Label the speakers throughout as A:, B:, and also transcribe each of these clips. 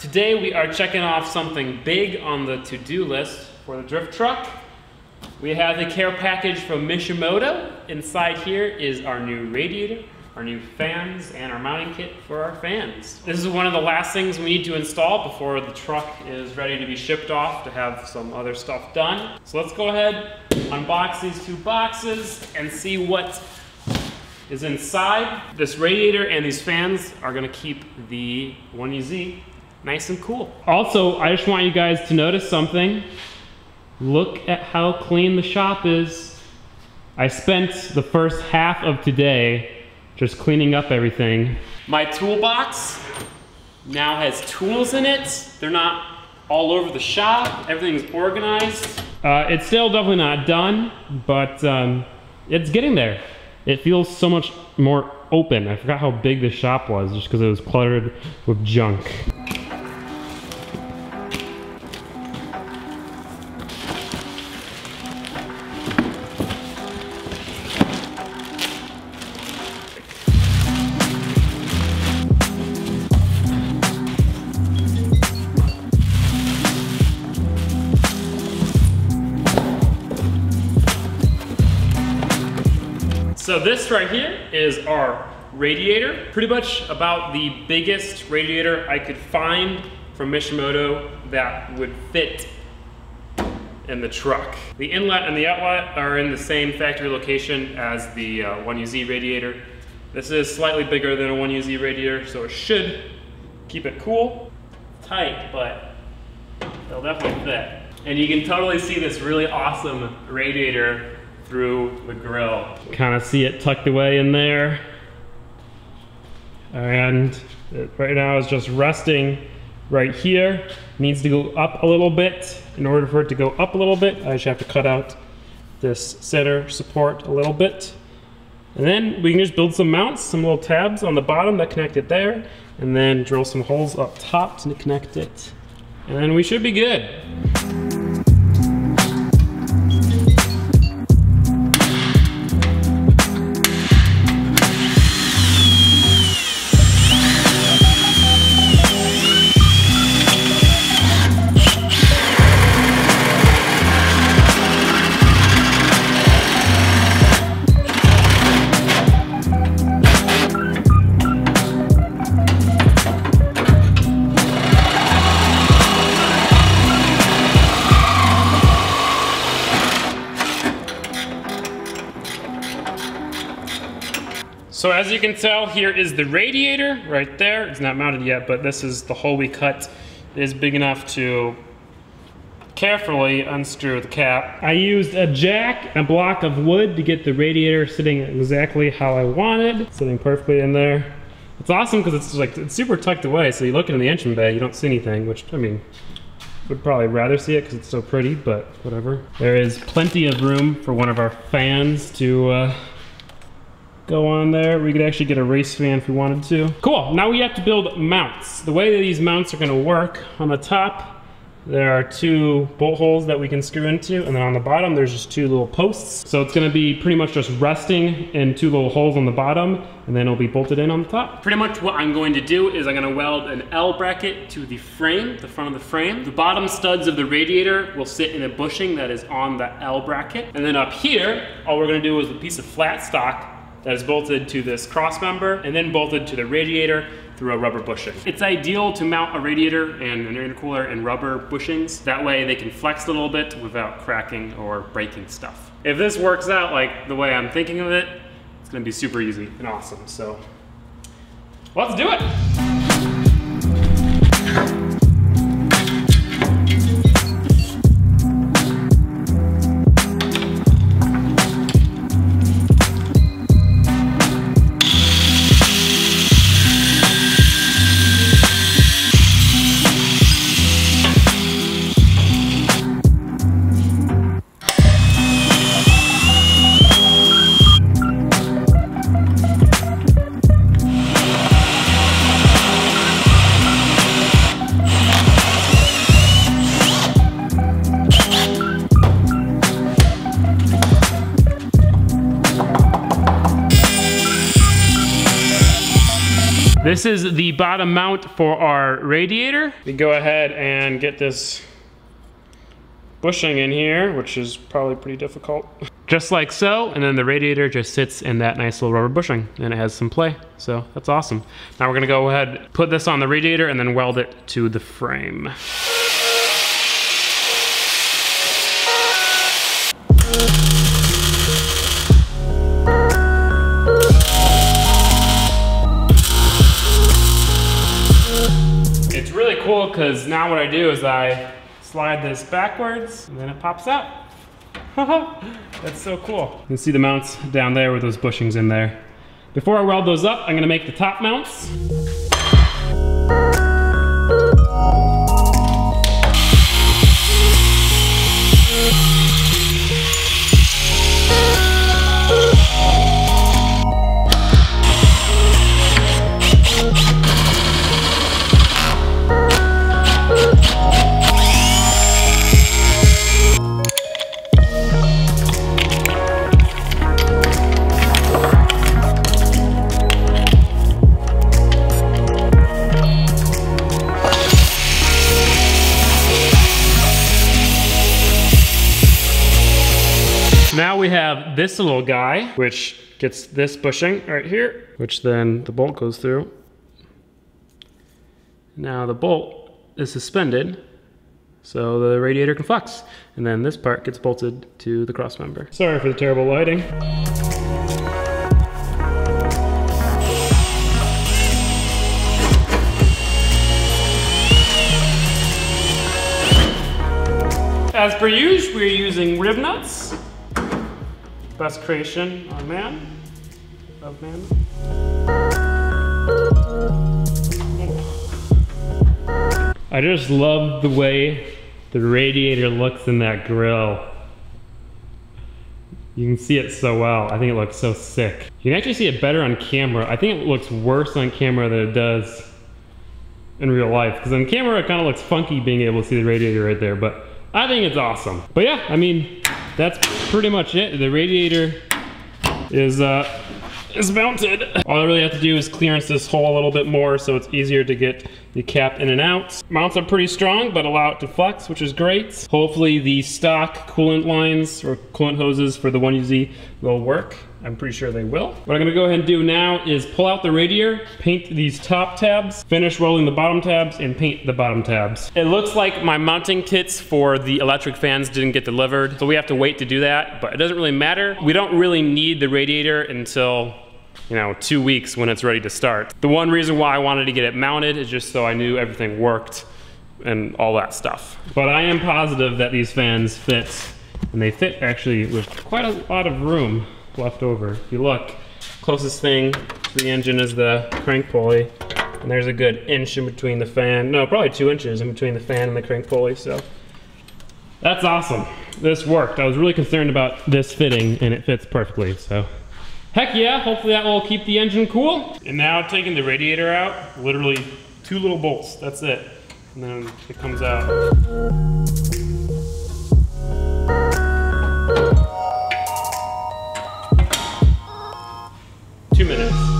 A: Today we are checking off something big on the to-do list for the drift truck. We have the care package from Mishimoto. Inside here is our new radiator, our new fans, and our mounting kit for our fans. This is one of the last things we need to install before the truck is ready to be shipped off to have some other stuff done. So let's go ahead, unbox these two boxes, and see what is inside. This radiator and these fans are gonna keep the 1UZ nice and cool. Also, I just want you guys to notice something. Look at how clean the shop is. I spent the first half of today just cleaning up everything. My toolbox now has tools in it. They're not all over the shop. Everything's organized. Uh, it's still definitely not done, but um, it's getting there. It feels so much more open. I forgot how big the shop was just because it was cluttered with junk. So this right here is our radiator. Pretty much about the biggest radiator I could find from Mishimoto that would fit in the truck. The inlet and the outlet are in the same factory location as the uh, 1UZ radiator. This is slightly bigger than a 1UZ radiator, so it should keep it cool. Tight, but they'll definitely fit. And you can totally see this really awesome radiator through the grill. Kind of see it tucked away in there. And it right now is just resting right here. Needs to go up a little bit. In order for it to go up a little bit, I just have to cut out this center support a little bit. And then we can just build some mounts, some little tabs on the bottom that connect it there, and then drill some holes up top to connect it. And then we should be good. So as you can tell, here is the radiator right there. It's not mounted yet, but this is the hole we cut. It is big enough to carefully unscrew the cap. I used a jack, and a block of wood to get the radiator sitting exactly how I wanted, sitting perfectly in there. It's awesome because it's like it's super tucked away, so you look in the engine bay, you don't see anything, which I mean, would probably rather see it because it's so pretty, but whatever. There is plenty of room for one of our fans to uh, go on there. We could actually get a race fan if we wanted to. Cool, now we have to build mounts. The way that these mounts are gonna work, on the top, there are two bolt holes that we can screw into, and then on the bottom, there's just two little posts. So it's gonna be pretty much just resting in two little holes on the bottom, and then it'll be bolted in on the top. Pretty much what I'm going to do is I'm gonna weld an L bracket to the frame, the front of the frame. The bottom studs of the radiator will sit in a bushing that is on the L bracket. And then up here, all we're gonna do is a piece of flat stock that is bolted to this cross member and then bolted to the radiator through a rubber bushing. It's ideal to mount a radiator and an intercooler in rubber bushings. That way they can flex a little bit without cracking or breaking stuff. If this works out like the way I'm thinking of it, it's gonna be super easy and awesome. So let's do it. This is the bottom mount for our radiator. We go ahead and get this bushing in here, which is probably pretty difficult. Just like so, and then the radiator just sits in that nice little rubber bushing, and it has some play, so that's awesome. Now we're gonna go ahead, put this on the radiator, and then weld it to the frame. Really cool because now what I do is I slide this backwards and then it pops out. That's so cool. You can see the mounts down there with those bushings in there. Before I weld those up, I'm gonna make the top mounts. Now we have this little guy, which gets this bushing right here, which then the bolt goes through. Now the bolt is suspended, so the radiator can flex. And then this part gets bolted to the cross member. Sorry for the terrible lighting. As per usual, we're using rivnuts. Best creation on man, of man. I just love the way the radiator looks in that grill. You can see it so well. I think it looks so sick. You can actually see it better on camera. I think it looks worse on camera than it does in real life. Because on camera it kind of looks funky being able to see the radiator right there. But I think it's awesome. But yeah, I mean, that's pretty much it. The radiator is uh, is mounted. All I really have to do is clearance this hole a little bit more so it's easier to get the cap in and out. Mounts are pretty strong, but allow it to flex, which is great. Hopefully the stock coolant lines or coolant hoses for the 1UZ will work. I'm pretty sure they will. What I'm gonna go ahead and do now is pull out the radiator, paint these top tabs, finish rolling the bottom tabs, and paint the bottom tabs. It looks like my mounting kits for the electric fans didn't get delivered, so we have to wait to do that, but it doesn't really matter. We don't really need the radiator until you know, two weeks when it's ready to start. The one reason why I wanted to get it mounted is just so I knew everything worked and all that stuff. But I am positive that these fans fit, and they fit actually with quite a lot of room left over. If you look, closest thing to the engine is the crank pulley, and there's a good inch in between the fan, no, probably two inches in between the fan and the crank pulley, so. That's awesome. This worked. I was really concerned about this fitting, and it fits perfectly, so. Heck yeah, hopefully that will keep the engine cool. And now taking the radiator out, literally two little bolts, that's it. And then it comes out. Two minutes.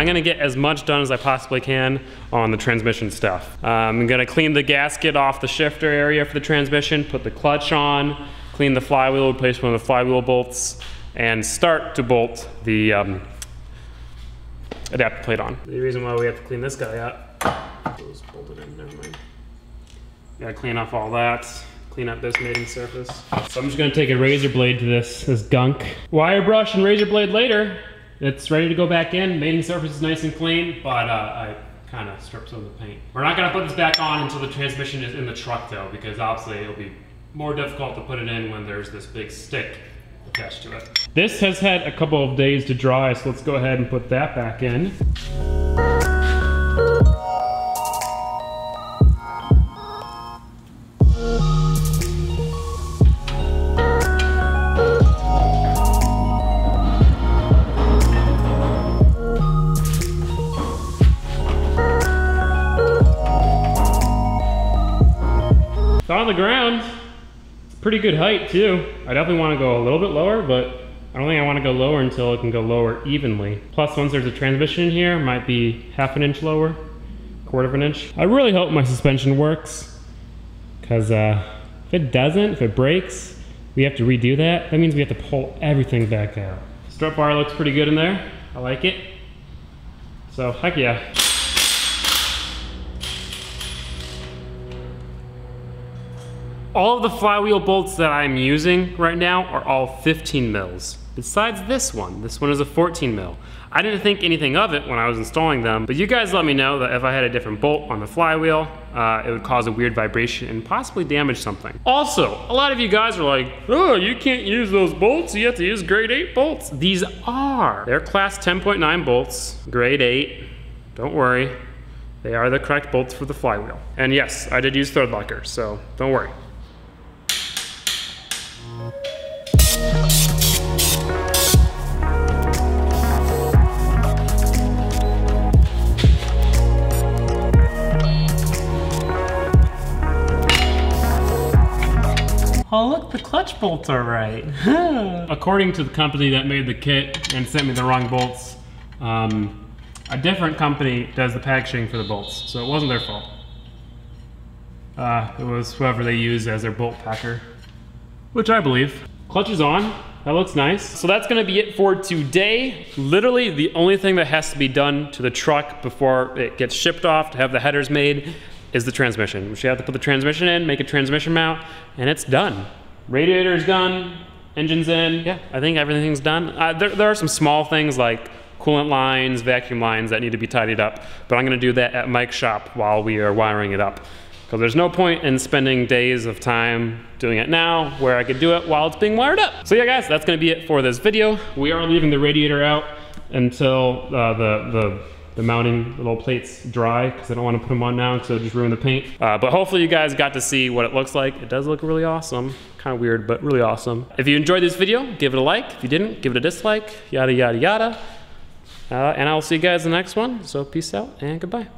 A: I'm gonna get as much done as I possibly can on the transmission stuff. Um, I'm gonna clean the gasket off the shifter area for the transmission, put the clutch on, clean the flywheel, replace one of the flywheel bolts, and start to bolt the um, adapter plate on. The reason why we have to clean this guy up, those bolted in, never mind. Gotta clean off all that clean up this mating surface. So I'm just gonna take a razor blade to this, this gunk. Wire brush and razor blade later, it's ready to go back in. Mating surface is nice and clean, but uh, I kind of stripped some of the paint. We're not gonna put this back on until the transmission is in the truck though, because obviously it'll be more difficult to put it in when there's this big stick attached to it. This has had a couple of days to dry, so let's go ahead and put that back in. Pretty good height too. I definitely want to go a little bit lower, but I don't think I want to go lower until it can go lower evenly. Plus, once there's a transmission in here, might be half an inch lower, quarter of an inch. I really hope my suspension works, because uh, if it doesn't, if it breaks, we have to redo that. That means we have to pull everything back out. Strut bar looks pretty good in there. I like it. So, heck yeah. All of the flywheel bolts that I'm using right now are all 15 mils. Besides this one, this one is a 14 mil. I didn't think anything of it when I was installing them, but you guys let me know that if I had a different bolt on the flywheel, uh, it would cause a weird vibration and possibly damage something. Also, a lot of you guys are like, oh, you can't use those bolts, you have to use grade 8 bolts. These are. They're class 10.9 bolts, grade 8. Don't worry, they are the correct bolts for the flywheel. And yes, I did use thread locker, so don't worry. Oh look, the clutch bolts are right. According to the company that made the kit and sent me the wrong bolts, um, a different company does the packaging for the bolts, so it wasn't their fault. Uh, it was whoever they used as their bolt packer, which I believe. Clutch is on, that looks nice. So that's gonna be it for today. Literally the only thing that has to be done to the truck before it gets shipped off to have the headers made is the transmission. We have to put the transmission in, make a transmission mount, and it's done. Radiator's done, engine's in. Yeah, I think everything's done. Uh, there, there are some small things like coolant lines, vacuum lines that need to be tidied up, but I'm gonna do that at Mike's shop while we are wiring it up. Because there's no point in spending days of time doing it now where I could do it while it's being wired up. So yeah guys, that's gonna be it for this video. We are leaving the radiator out until uh, the, the the mounting little plates dry because I don't want to put them on now so it'll just ruin the paint. Uh, but hopefully you guys got to see what it looks like. It does look really awesome. Kind of weird, but really awesome. If you enjoyed this video, give it a like. If you didn't, give it a dislike. Yada, yada, yada. Uh, and I'll see you guys in the next one. So peace out and goodbye.